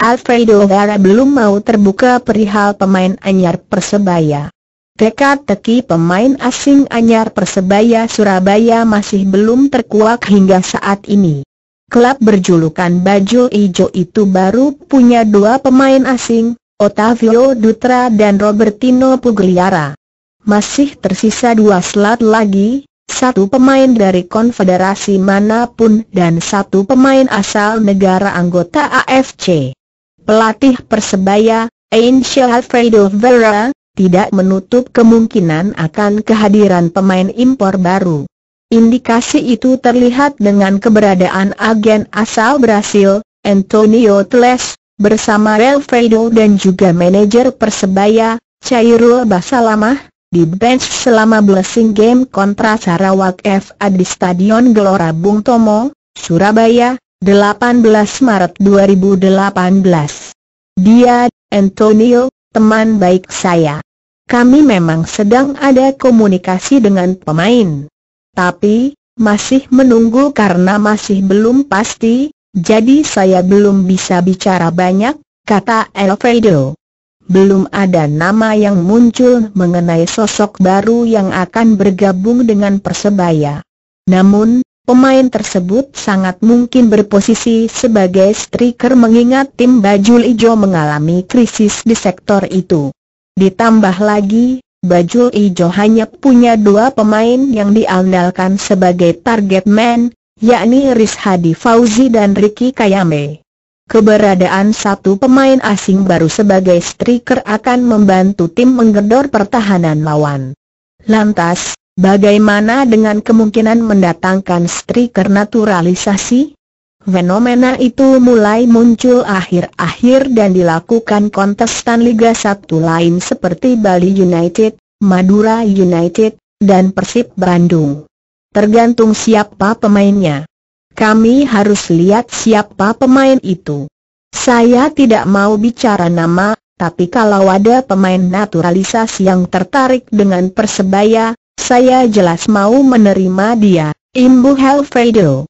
Alfredo Vera belum mau terbuka perihal pemain anyar Persebaya. Teka-teki pemain asing anyar Persebaya Surabaya masih belum terkuak hingga saat ini. Klub berjulukan Baju Ijo itu baru punya dua pemain asing, Otavio Dutra dan Robertino Pugliara. Masih tersisa dua slot lagi, satu pemain dari konfederasi mana pun dan satu pemain asal negara anggota AFC. Pelatih Persebaya, Angel Alfredo Vera, tidak menutup kemungkinan akan kehadiran pemain impor baru. Indikasi itu terlihat dengan keberadaan agen asal Brasil, Antonio Teles, bersama Alfredo dan juga manajer Persebaya, Cairul Basalamah, di bench selama blessing game kontra Sarawak FA di Stadion Gelora Bung Tomo, Surabaya, 18 Maret 2018. Dia, Antonio, teman baik saya. Kami memang sedang ada komunikasi dengan pemain. Tapi, masih menunggu karena masih belum pasti, jadi saya belum bisa bicara banyak, kata Alfredo. Belum ada nama yang muncul mengenai sosok baru yang akan bergabung dengan Persebaya. Namun, pemain tersebut sangat mungkin berposisi sebagai striker mengingat tim baju hijau mengalami krisis di sektor itu. Ditambah lagi, baju hijau hanya punya dua pemain yang diandalkan sebagai target man, yakni Riz Hadi Fauzi dan Ricky Kayame. Keberadaan satu pemain asing baru sebagai striker akan membantu tim menggedor pertahanan lawan. Lantas, bagaimana dengan kemungkinan mendatangkan striker naturalisasi? Fenomena itu mulai muncul akhir-akhir dan dilakukan kontestan Liga 1 lain seperti Bali United, Madura United, dan Persib Bandung. Tergantung siapa pemainnya. Kami harus lihat siapa pemain itu. Saya tidak mau bicara nama, tapi kalau ada pemain naturalisasi yang tertarik dengan Persebaya, saya jelas mau menerima dia. Imbu Helfredo